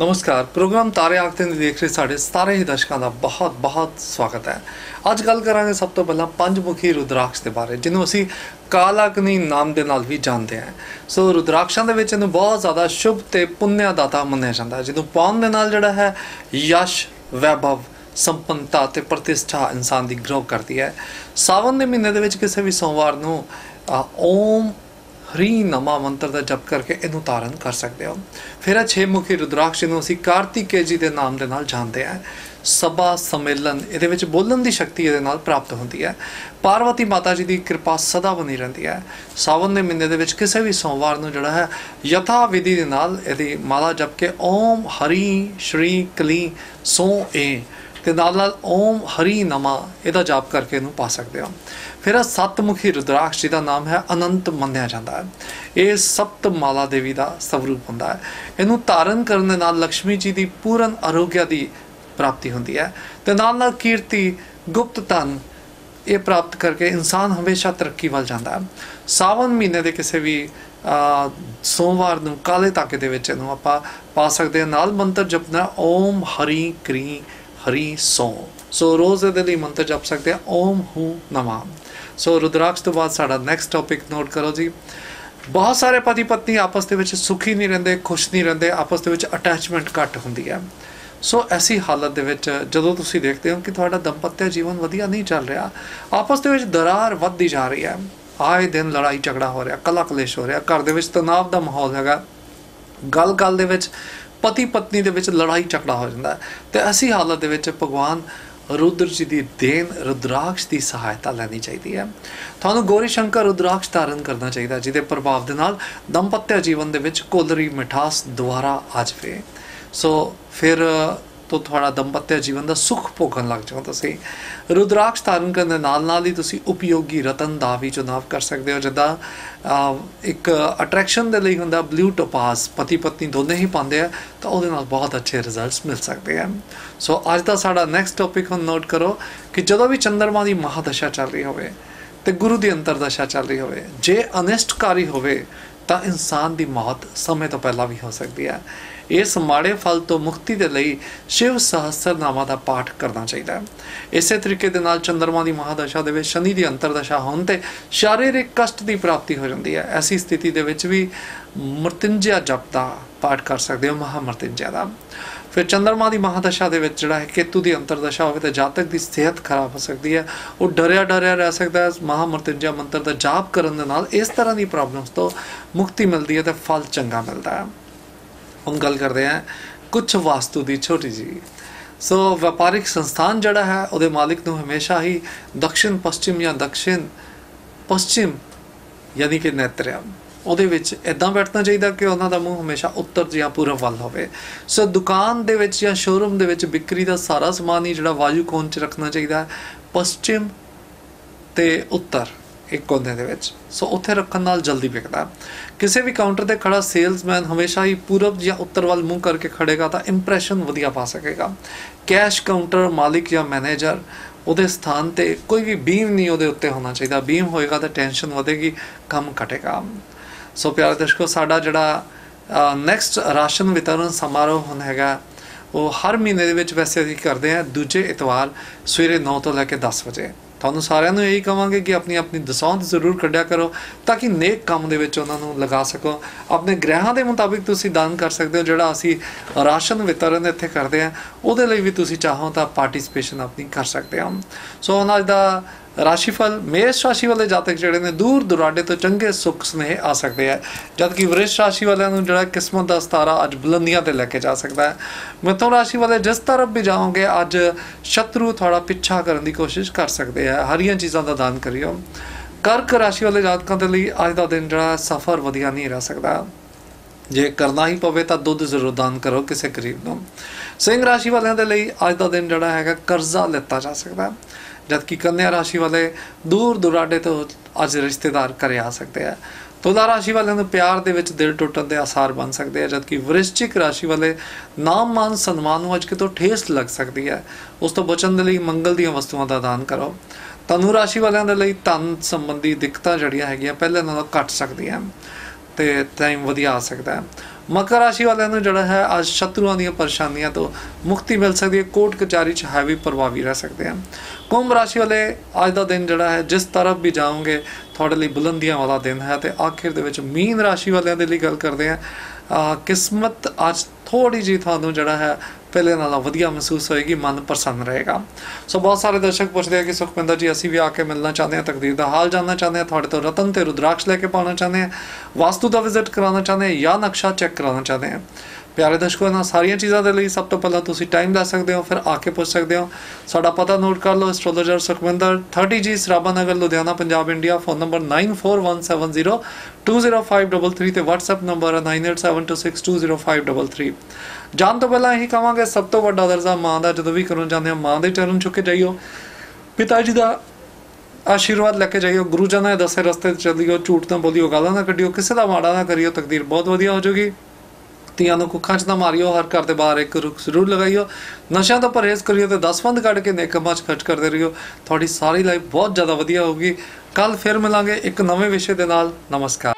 ਨਮਸਕਾਰ। ਪ੍ਰੋਗਰਾਮ ਤਾਰੇ ਆਖਦੇ ਨੂੰ ਦੇਖ ਰਹੇ ਸਾਡੇ ਸਾਰੇ ਹੀ ਦਰਸ਼ਕਾਂ ਦਾ ਬਹੁਤ ਬਹੁਤ ਸਵਾਗਤ ਹੈ। ਅੱਜ ਗੱਲ ਕਰਾਂਗੇ ਸਭ ਤੋਂ ਪਹਿਲਾਂ ਪੰਜ ਮੁਖੀ ਰੁਦਰਾਕਸ਼ ਦੇ ਬਾਰੇ, ਜਿਹਨੂੰ ਅਸੀਂ ਕਾਲਾਗਨੀ ਨਾਮ ਦੇ ਨਾਲ ਵੀ ਜਾਣਦੇ ਹਾਂ। ਸੋ ਰੁਦਰਾਕਸ਼ਾਂ ਦੇ ਵਿੱਚ ਇਹਨੂੰ ਬਹੁਤ ਜ਼ਿਆਦਾ ਸ਼ੁਭ ਤੇ ਪੁੰਨਿਆ ਦਾਤਾ ਮੰਨਿਆ ਜਾਂਦਾ ਹੈ, ਜਿਹਨੂੰ ਪਾਉਣ ਦੇ ਨਾਲ ਜਿਹੜਾ ਹੈ ਯਸ਼, ਵੈਭਵ, ਸੰਪੰਨਤਾ ਤੇ ਪ੍ਰਤਿਸ਼ਠਾ ਇਨਸਾਨ ਦੀ ਗਰੋ ਕਰਦੀ ਹੈ। ਸਾਵਨ ਦੇ ਮਹੀਨੇ ਦੇ ਵਿੱਚ ਕਿਸੇ ਵੀ ਸੋਮਵਾਰ ਨੂੰ ਓਮ ਹਰੀ ਨਮਾ ਮੰਤਰ ਦਾ ਜਪ ਕਰਕੇ ਇਹਨੂੰ ਧਾਰਨ ਕਰ ਸਕਦੇ ਹੋ। ਫਿਰ ਇਹ ਛੇ ਮੁਖੀ ਰੁਦਰਾਕਸ਼ ਨੂੰ ਅਸੀਂ ਕਾਰਤਿਕੇ ਜੀ ਦੇ ਨਾਮ ਦੇ ਨਾਲ ਜਾਣਦੇ ਹਾਂ। ਸਭਾ, ਸਮੇਲਨ, ਇਹਦੇ ਵਿੱਚ ਬੋਲਣ ਦੀ ਸ਼ਕਤੀ ਇਹਦੇ ਨਾਲ ਪ੍ਰਾਪਤ ਹੁੰਦੀ ਹੈ। ਪਾਰਵਤੀ ਮਾਤਾ ਜੀ ਦੀ ਕਿਰਪਾ ਸਦਾ ਬਣੀ ਰਹਿੰਦੀ ਹੈ। ਸਾਵਨ ਦੇ ਮਹੀਨੇ ਦੇ ਵਿੱਚ ਕਿਸੇ ਵੀ ਸੋਮਵਾਰ ਨੂੰ ਜਿਹੜਾ ਹੈ ਯਥਾ ਵਿਧੀ ਦੇ ਨਾਲ ਇਹਦੀ ਮਾਲਾ ਜਪ ਕੇ ਓਮ ਹਰੀ ਸ਼੍ਰੀ ਕਲੀ ਸੋ ਏ ਤੇ ਨਾਲ ਨਾਲ ਓਮ ਹਰੀ ਨਮਾ ਇਹਦਾ ਜਾਪ ਕਰਕੇ ਇਹਨੂੰ ਪਾ ਸਕਦੇ ਹੋ। ਫਿਰ ਇਹ ਸੱਤਮੁਖੀ ਰੁਦਰਾਕਸ਼ ਜੀ ਦਾ ਨਾਮ ਹੈ, ਅਨੰਤ ਮੰਨਿਆ ਜਾਂਦਾ ਹੈ। ਇਹ ਸਪਤ ਮਾਲਾ ਦੇਵੀ ਦਾ ਸਵਰੂਪ ਹੁੰਦਾ ਹੈ। ਇਹਨੂੰ ਧਾਰਨ ਕਰਨ ਦੇ ਨਾਲ ਲక్ష్ਮੀ ਜੀ ਦੀ ਪੂਰਨ ਅਰੋਗਿਆ ਦੀ ਪ੍ਰਾਪਤੀ ਹੁੰਦੀ ਹੈ ਤੇ ਨਾਲ ਨਾਲ ਕੀਰਤੀ, ਗੁਪਤ ਧਨ ਇਹ ਪ੍ਰਾਪਤ ਕਰਕੇ ਇਨਸਾਨ ਹਮੇਸ਼ਾ ਤਰੱਕੀ ਵੱਲ ਜਾਂਦਾ ਹੈ। ਸਾਵਨ ਮਹੀਨੇ ਦੇ ਕਿਸੇ ਵੀ ਸੋਮਵਾਰ ਨੂੰ ਕਾਲੇ ਤਾਕੇ ਦੇ ਵਿੱਚ ਇਹਨੂੰ ਆਪਾਂ ਪਾ ਸਕਦੇ ਹਾਂ। ਨਾਲ ਮੰਤਰ ਜਪਣਾ, ਓਮ ਹਰੀ ਕਰੀ ਹਰੀ ਸੋ। ਸੋ ਰੋਜ਼ ਦੇ ਲਈ ਮੰਤਰ ਜਪ ਸਕਦੇ ਆ। ਓਮ ਹੂ ਨਮਾ। ਸੋ ਰੁਦਰਾਕਸ਼ ਤੋਂ ਬਾਅਦ ਸਾਡਾ ਨੈਕਸਟ ਟੌਪਿਕ ਨੋਟ ਕਰੋ ਜੀ। ਬਹੁਤ ਸਾਰੇ ਪਤੀ ਪਤਨੀ ਆਪਸ ਦੇ ਵਿੱਚ ਸੁਖੀ ਨਹੀਂ ਰਹਿੰਦੇ, ਖੁਸ਼ ਨਹੀਂ ਰਹਿੰਦੇ, ਆਪਸ ਦੇ ਵਿੱਚ ਅਟੈਚਮੈਂਟ ਘੱਟ ਹੁੰਦੀ ਹੈ। ਸੋ ਐਸੀ ਹਾਲਤ ਦੇ ਵਿੱਚ ਜਦੋਂ ਤੁਸੀਂ ਦੇਖਦੇ ਹੋ ਕਿ ਤੁਹਾਡਾ ਦੰਪਤਿਆ ਜੀਵਨ ਵਧੀਆ ਨਹੀਂ ਚੱਲ ਰਿਹਾ, ਆਪਸ ਦੇ ਵਿੱਚ ਦਰਾਰ ਵੱਧਦੀ ਜਾ ਰਹੀ ਹੈ। ਆਏ ਦਿਨ ਲੜਾਈ ਝਗੜਾ ਹੋ ਰਿਹਾ, ਕਲਾ ਕਲੇਸ਼ ਹੋ ਰਿਹਾ, ਘਰ ਦੇ ਵਿੱਚ ਤਣਾਅ ਦਾ ਮਾਹੌਲ ਹੈਗਾ। ਗੱਲ ਗੱਲ ਦੇ ਵਿੱਚ ਪਤੀ ਪਤਨੀ ਦੇ ਵਿੱਚ ਲੜਾਈ ਝਗੜਾ ਹੋ ਜਾਂਦਾ ਹੈ। ਤੇ ਐਸੀ ਹਾਲਤ ਦੇ ਵਿੱਚ ਭਗਵਾਨ ਰੁਦਰ ਜੀ ਦੀ ਦੇਨ ਰੁਦਰਾਕਸ਼ ਦੀ ਸਹਾਇਤਾ ਲੈਣੀ ਚਾਹੀਦੀ ਹੈ। ਤੁਹਾਨੂੰ ਗੌਰੀ ਸ਼ੰਕਰ ਰੁਦਰਾਕਸ਼ ਧਾਰਨ ਕਰਨਾ ਚਾਹੀਦਾ ਜਿਹਦੇ ਪ੍ਰਭਾਵ ਦੇ ਨਾਲ ਦੰਪਤਿਆ ਜੀਵਨ ਦੇ ਵਿੱਚ ਕੋਲਰੀ ਮਿਠਾਸ ਦੁਆਰਾ ਆ ਜਾਵੇ। ਸੋ ਫਿਰ ਤੋਂ ਤੁਹਾਡਾ ਦੰਪਤਿਆ ਜੀਵਨ ਦਾ ਸੁਖ ਭੋਗਣ ਲੱਗ ਜਾਓ। ਤੁਸੀਂ ਰੁਦਰਾਕਸ਼ ਧਾਰਨ ਕਰਨ ਦੇ ਨਾਲ ਨਾਲ ਹੀ ਤੁਸੀਂ ਉਪਯੋਗੀ ਰਤਨ ਦਾ ਵੀ ਚੁਣਾਵ ਕਰ ਸਕਦੇ ਹੋ। ਜਿੱਦਾਂ ਇੱਕ ਅਟਰੈਕਸ਼ਨ ਦੇ ਲਈ ਹੁੰਦਾ ਬਲੂ ਟੋਪਾਸ ਪਤੀ ਪਤਨੀ ਦੋਨੇ ਹੀ ਪਾਉਂਦੇ ਆ, ਤਾਂ ਉਹਦੇ ਨਾਲ ਬਹੁਤ ਅੱਛੇ ਰਿਜ਼ਲਟਸ ਮਿਲ ਸਕਦੇ ਆ। ਸੋ ਅੱਜ ਦਾ ਸਾਡਾ ਨੈਕਸਟ ਟੌਪਿਕ ਹੁਣ ਨੋਟ ਕਰੋ ਕਿ ਜਦੋਂ ਵੀ ਚੰਦਰਮਾ ਦੀ ਮਹਾਦਸ਼ਾ ਚੱਲ ਰਹੀ ਹੋਵੇ ਤੇ ਗੁਰੂ ਦੀ ਅੰਤਰਦਸ਼ਾ ਚੱਲ ਰਹੀ ਹੋਵੇ, ਜੇ ਅਨਿਸ਼ਟਕਾਰੀ ਹੋਵੇ, ਤਾਂ ਇਨਸਾਨ ਦੀ ਮੌਤ ਸਮੇਂ ਤੋਂ ਪਹਿਲਾਂ ਵੀ ਹੋ ਸਕਦੀ ਹੈ। ਇਸ ਮਾੜੇ ਫਲ ਤੋਂ ਮੁਕਤੀ ਦੇ ਲਈ ਸ਼ਿਵ ਸਹਸਰਨਾਮਾ ਦਾ ਪਾਠ ਕਰਨਾ ਚਾਹੀਦਾ ਹੈ। ਇਸੇ ਤਰੀਕੇ ਦੇ ਨਾਲ ਚੰਦਰਮਾ ਦੀ ਮਹਾਦਸ਼ਾ ਦੇ ਵਿੱਚ ਸ਼ਨੀ ਦੀ ਅੰਤਰਦਸ਼ਾ ਹੋਣ ਤੇ ਸ਼ਾਰੀਰਿਕ ਕਸ਼ਟ ਦੀ ਪ੍ਰਾਪਤੀ ਹੋ ਜਾਂਦੀ ਹੈ। ਐਸੀ ਸਥਿਤੀ ਦੇ ਵਿੱਚ ਵੀ ਮਰਤਿੰਜਾ ਜਪ ਦਾ ਪਾਠ ਕਰ ਸਕਦੇ ਹੋ ਮਹਾਮਰਤਿੰਜਾ ਦਾ। ਫਿਰ ਚੰਦਰਮਾ ਦੀ ਮਹਾਦਸ਼ਾ ਦੇ ਵਿੱਚ ਜਿਹੜਾ ਹੈ ਕੇਤੂ ਦੀ ਅੰਤਰਦਸ਼ਾ ਹੋਵੇ ਤਾਂ ਜਾਤਕ ਦੀ ਸਿਹਤ ਖਰਾਬ ਹੋ ਸਕਦੀ ਹੈ। ਉਹ ਡਰਿਆ ਡਰਿਆ ਰਹਿ ਸਕਦਾ ਹੈ। ਮਹਾਮਰਤਿੰਜਾ ਮੰਤਰ ਦਾ ਜਾਪ ਕਰਨ ਦੇ ਨਾਲ ਇਸ ਤਰ੍ਹਾਂ ਦੀ ਪ੍ਰੋਬਲਮਸ ਤੋਂ ਮੁਕਤੀ ਮਿਲਦੀ ਹੈ ਤੇ ਫਲ ਚੰਗਾ ਮਿਲਦਾ ਹੈ। ਹੁਣ ਗੱਲ ਕਰਦੇ ਆ ਕੁਝ ਵਾਸਤੂ ਦੀ ਛੋਟੀ ਜੀ ਸੋ ਵਪਾਰਿਕ ਸੰਸਥਾਨ ਜਿਹੜਾ ਹੈ, ਉਹਦੇ ਮਾਲਕ ਨੂੰ ਹਮੇਸ਼ਾ ਹੀ ਦਕਸ਼ਿਨ ਪਸ਼ਚਿਮ ਜਾਂ ਦਕਸ਼ਿਨ ਪਸ਼ਚਿਮ ਯਾਨੀ ਕਿ ਨੇਤਰਿਆ, ਉਹਦੇ ਵਿੱਚ ਇਦਾਂ ਬੈਠਣਾ ਚਾਹੀਦਾ ਕਿ ਉਹਨਾਂ ਦਾ ਮੂੰਹ ਹਮੇਸ਼ਾ ਉੱਤਰ ਜਾਂ ਪੂਰਬ ਵੱਲ ਹੋਵੇ। ਸੋ ਦੁਕਾਨ ਦੇ ਵਿੱਚ ਜਾਂ ਸ਼ੋਰੂਮ ਦੇ ਵਿੱਚ ਵਿਕਰੀ ਦਾ ਸਾਰਾ ਸਮਾਨ ਹੀ ਜਿਹੜਾ ਵਾਯੂ ਕੋਣ 'ਚ ਰੱਖਣਾ ਚਾਹੀਦਾ ਪਸ਼ਚਿਮ ਤੇ ਉੱਤਰ। ਇੱਕ ਕੋਨੇ ਦੇ ਵਿੱਚ। ਸੋ ਉੱਥੇ ਰੱਖਣ ਨਾਲ ਜਲਦੀ ਵਿਕਦਾ। ਕਿਸੇ ਵੀ ਕਾਊਂਟਰ ਤੇ ਖੜਾ ਸੇਲਸਮੈਨ ਹਮੇਸ਼ਾ ਹੀ ਪੂਰਬ ਜਾਂ ਉੱਤਰ ਵੱਲ ਮੂੰਹ ਕਰਕੇ ਖੜੇਗਾ ਤਾਂ ਇੰਪ੍ਰੈਸ਼ਨ ਵਧੀਆ ਪਾ ਸਕੇਗਾ। ਕੈਸ਼ ਕਾਊਂਟਰ ਮਾਲਿਕ ਜਾਂ ਮੈਨੇਜਰ ਉਹਦੇ ਸਥਾਨ ਤੇ ਕੋਈ ਵੀ ਬੀਮ ਨਹੀਂ ਉਹਦੇ ਉੱਤੇ ਹੋਣਾ ਚਾਹੀਦਾ। ਬੀਮ ਹੋਏਗਾ ਤਾਂ ਟੈਨਸ਼ਨ ਵਧੇਗੀ, ਕੰਮ ਘਟੇਗਾ। ਸੋ ਪਿਆਰੇ ਦਰਸ਼ਕੋ, ਸਾਡਾ ਜਿਹੜਾ ਨੈਕਸਟ ਰਾਸ਼ਨ ਵਿਤਰਨ ਸਮਾਰੋਹ ਹੁਣ ਹੈਗਾ, ਉਹ ਹਰ ਮਹੀਨੇ ਦੇ ਵਿੱਚ ਵੈਸੇ ਅਸੀਂ ਕਰਦੇ ਹਾਂ। ਦੂਜੇ ਇਤਵਾਰ ਸਵੇਰੇ 9 ਤੋਂ ਲੈ ਕੇ 10 ਵਜੇ। ਤੁਹਾਨੂੰ ਸਾਰਿਆਂ ਨੂੰ ਇਹੀ ਕਹਾਂਗੇ ਕਿ ਆਪਣੀ ਆਪਣੀ ਦਸਾਂਤ ਜ਼ਰੂਰ ਕੱਢਿਆ ਕਰੋ ਤਾਂ ਕਿ ਨੇਕ ਕੰਮ ਦੇ ਵਿੱਚ ਉਹਨਾਂ ਨੂੰ ਲਗਾ ਸਕੋ। ਆਪਣੇ ਗ੍ਰਹਿਾਂ ਦੇ ਮੁਤਾਬਿਕ ਤੁਸੀਂ ਦਾਨ ਕਰ ਸਕਦੇ ਹੋ, ਜਿਹੜਾ ਅਸੀਂ ਰਾਸ਼ਨ ਵਿਤਰਨ ਇੱਥੇ ਕਰਦੇ ਹਾਂ। ਉਹਦੇ ਲਈ ਵੀ ਤੁਸੀਂ ਚਾਹੋ ਤਾਂ ਪਾਰਟਿਸਿਪੇਸ਼ਨ ਆਪਣੀ ਕਰ ਸਕਦੇ ਹੋ। ਸੋ ਉਹਨਾਂ ਦਾ ਰਾਸ਼ੀਫਲ, ਮੇਸ਼ ਰਾਸ਼ੀ ਵਾਲੇ ਜਾਤਕ ਜਿਹੜੇ ਨੇ ਦੂਰ ਦੁਰਾਡੇ ਤੋਂ ਚੰਗੇ ਸੁੱਖ ਸੁਨੇਹੇ ਆ ਸਕਦੇ ਆ। ਜਦਕਿ ਵ੍ਰਿਸ਼ ਰਾਸ਼ੀ ਵਾਲਿਆਂ ਨੂੰ ਜਿਹੜਾ ਕਿਸਮਤ ਦਾ ਸਤਾਰਾ ਅੱਜ ਬੁਲੰਦੀਆਂ ਤੇ ਲੈ ਕੇ ਜਾ ਸਕਦਾ ਹੈ। ਮਿਥੁਨ ਰਾਸ਼ੀ ਵਾਲੇ ਜਿਸ ਤਰਫ ਵੀ ਜਾਓਗੇ, ਅੱਜ ਸ਼ਤਰੂ ਥੋੜਾ ਪਿੱਛਾ ਕਰਨ ਦੀ ਕੋਸ਼ਿਸ਼ ਕਰ ਸਕਦੇ ਆ। ਹਰੀਆਂ ਚੀਜ਼ਾਂ ਦਾ ਦਾਨ ਕਰਿਓ। ਕਰਕ ਰਾਸ਼ੀ ਵਾਲੇ ਜਾਤਕਾਂ ਦੇ ਲਈ ਅੱਜ ਦਾ ਦਿਨ ਜਿਹੜਾ ਸਫ਼ਰ ਵਧੀਆ ਨਹੀਂ ਰਹਿ ਸਕਦਾ। ਜੇ ਕਰਨਾ ਹੀ ਪਵੇ ਤਾਂ ਦੁੱਧ ਜ਼ਰੂਰ ਦਾਨ ਕਰੋ ਕਿਸੇ ਗਰੀਬ ਨੂੰ। ਸਿੰਘ ਰਾਸ਼ੀ ਵਾਲਿਆਂ ਦੇ ਲਈ ਅੱਜ ਦਾ ਦਿਨ ਜਿਹੜਾ ਹੈਗਾ ਕਰਜ਼ਾ ਲਿੱਤਾ ਜਾ ਸਕਦਾ। ਹੈ ਜਦਕਿ ਕੰਨਿਆ ਰਾਸ਼ੀ ਵਾਲੇ ਦੂਰ ਦੁਰਾਡੇ ਤੋਂ ਅੱਜ ਰਿਸ਼ਤੇਦਾਰ ਘਰੇ ਆ ਸਕਦੇ ਆ। ਤੁਲਾ ਰਾਸ਼ੀ ਵਾਲਿਆਂ ਨੂੰ ਪਿਆਰ ਦੇ ਵਿੱਚ ਦਿਲ ਟੁੱਟਣ ਦੇ ਆਸਾਰ ਬਣ ਸਕਦੇ ਆ, ਜਦਕਿ ਵ੍ਰਿਸ਼ਚਿਕ ਰਾਸ਼ੀ ਵਾਲੇ ਨਾਮ, ਮਾਨ, ਸਨਮਾਨ ਨੂੰ ਅੱਜ ਕਿਤੋਂ ਠੇਸ ਲੱਗ ਸਕਦੀ ਹੈ ਉਸ ਤੋਂ ਬਚਣ ਦੇ ਲਈ ਮੰਗਲ ਦੀਆਂ ਵਸਤੂਆਂ ਦਾ ਦਾਨ ਕਰੋ। ਤਨੂ ਰਾਸ਼ੀ ਵਾਲਿਆਂ ਦੇ ਲਈ ਧਨ ਸੰਬੰਧੀ ਦਿੱਕਤਾਂ ਜਿਹੜੀਆਂ ਹੈਗੀਆਂ ਪਹਿਲਾਂ ਨਾਲੋਂ ਘਟ ਸਕਦੀਆਂ। ਤੇ ਟਾਈਮ ਵਧੀਆ ਆ ਸਕਦਾ ਹੈ। ਮਕਰ ਰਾਸ਼ੀ ਵਾਲਿਆਂ ਨੂੰ ਜਿਹੜਾ ਹੈ, ਅੱਜ ਸ਼ਤਰੂਆਂ ਦੀਆਂ ਪਰੇਸ਼ਾਨੀਆਂ ਤੋਂ ਮੁਕਤੀ ਮਿਲ ਸਕਦੀ ਹੈ। ਕੋਰਟ ਕਚਾਰੀ 'ਚ ਹੈਵੀ ਪ੍ਰਭਾਵੀ ਰਹਿ ਸਕਦੇ ਹਨ। ਕੁੰਭ ਰਾਸ਼ੀ ਵਾਲੇ ਅੱਜ ਦਾ ਦਿਨ ਜਿਹੜਾ ਹੈ, ਜਿਸ ਤਰਫ ਵੀ ਜਾਓਗੇ, ਤੁਹਾਡੇ ਲਈ ਬੁਲੰਦੀਆਂ ਵਾਲਾ ਦਿਨ ਹੈ ਤੇ ਆਖਿਰ ਦੇ ਵਿੱਚ ਮੀਨ ਰਾਸ਼ੀ ਵਾਲਿਆਂ ਦੇ ਲਈ ਗੱਲ ਕਰਦੇ ਹਾਂ। ਕਿਸਮਤ ਅੱਜ ਥੋੜੀ ਜਿਹੀ ਤੁਹਾਨੂੰ ਜਿਹੜਾ ਹੈ ਪਹਿਲੇ ਨਾਲੋਂ ਵਧੀਆ ਮਹਿਸੂਸ ਹੋਏਗੀ, ਮਨ ਪ੍ਰਸੰਨ ਰਹੇਗਾ। ਸੋ ਬਹੁਤ ਸਾਰੇ ਦਰਸ਼ਕ ਪੁੱਛਦੇ ਆ ਕਿ ਸੁਖਪਿੰਦਰ ਜੀ, ਅਸੀਂ ਵੀ ਆ ਕੇ ਮਿਲਣਾ ਚਾਹੁੰਦੇ ਹਾਂ, ਤਕਦੀਰ ਦਾ ਹਾਲ ਜਾਨਣਾ ਚਾਹੁੰਦੇ ਹਾਂ, ਤੁਹਾਡੇ ਤੋਂ ਰਤਨ ਤੇ ਰੁਦਰਾਕਸ਼ ਲੈ ਕੇ ਪਾਉਣਾ ਚਾਹੁੰਦੇ ਹਾਂ, ਵਾਸਤੂ ਦਾ ਵਿਜ਼ਿਟ ਕਰਾਉਣਾ ਚਾਹੁੰਦੇ ਹਾਂ ਜਾਂ ਨਕਸ਼ਾ ਚੈੱਕ ਕਰਾਉਣਾ ਚਾਹੁੰਦੇ ਹਾਂ। ਪਿਆਰੇ ਦਰਸ਼ਕੋ, ਇਹਨਾਂ ਸਾਰੀਆਂ ਚੀਜ਼ਾਂ ਦੇ ਲਈ ਸਭ ਤੋਂ ਪਹਿਲਾਂ ਤੁਸੀਂ ਟਾਈਮ ਲੈ ਸਕਦੇ ਹੋ, ਫਿਰ ਆ ਕੇ ਪੁੱਛ ਸਕਦੇ ਹੋ। ਸਾਡਾ ਪਤਾ ਨੋਟ ਕਰ ਲਓ astrologer Sukhwinder 30G Sarabha Nagar, Ludhiana, Punjab India phone number 9417020533 ਤੇ WhatsApp ਨੰਬਰ ਹੈ 9872620533 ਜਾਣ ਤੋਂ ਪਹਿਲਾਂ ਇਹੀ ਕਹਾਂਗੇ, ਸਭ ਤੋਂ ਵੱਡਾ ਦਰਜਾ ਮਾਂ ਦਾ, ਜਦੋਂ ਵੀ ਕਰਨ ਜਾਂਦੇ ਹੋ, ਮਾਂ ਦੇ ਚਰਨ ਛੁੱਕ ਕੇ ਜਾਈਓ। ਪਿਤਾ ਜੀ ਦਾ ਆਸ਼ੀਰਵਾਦ ਲੈ ਕੇ ਜਾਈਓ ਗੁਰੂ ਜਨਾਂ ਦੇ ਦੱਸੇ ਰਸਤੇ ਤੇ ਚੱਲਿਓ, ਝੂਠ ਨਾ ਬੋਲਿਓ, ਗਾਲਾਂ ਨਾ ਕੱਢਿਓ, ਕਿਸੇ ਦਾ ਮਾੜਾ ਨਾ ਕਰਿਓ, ਤਕਦੀਰ ਬਹੁਤ ਵਧੀਆ ਹੋ ਜਾਊਗੀ। ਧੀਆਂ ਨੂੰ ਕੁੱਖਾਂ 'ਚ ਨਾ ਮਾਰਿਓ, ਹਰ ਘਰ ਦੇ ਬਾਹਰ ਇੱਕ ਰੁੱਖ ਜ਼ਰੂਰ ਲਗਾਈਓ। ਨਸ਼ਿਆਂ ਤੋਂ ਪਰਹੇਜ਼ ਕਰਿਓ ਤੇ 10 ਫੰਦ ਕੱਢ ਕੇ ਨੇਕ ਕੰਮਾਂ 'ਚ ਖਰਚ ਕਰਦੇ ਰਹੀਓ। ਤੁਹਾਡੀ ਸਾਰੀ ਲਾਈਫ ਬਹੁਤ ਜ਼ਿਆਦਾ ਵਧੀਆ ਹੋਊਗੀ। ਕੱਲ ਫਿਰ ਮਿਲਾਂਗੇ ਇੱਕ ਨਵੇਂ ਵਿਸ਼ੇ ਦੇ ਨਾਲ। ਨਮਸਕਾਰ।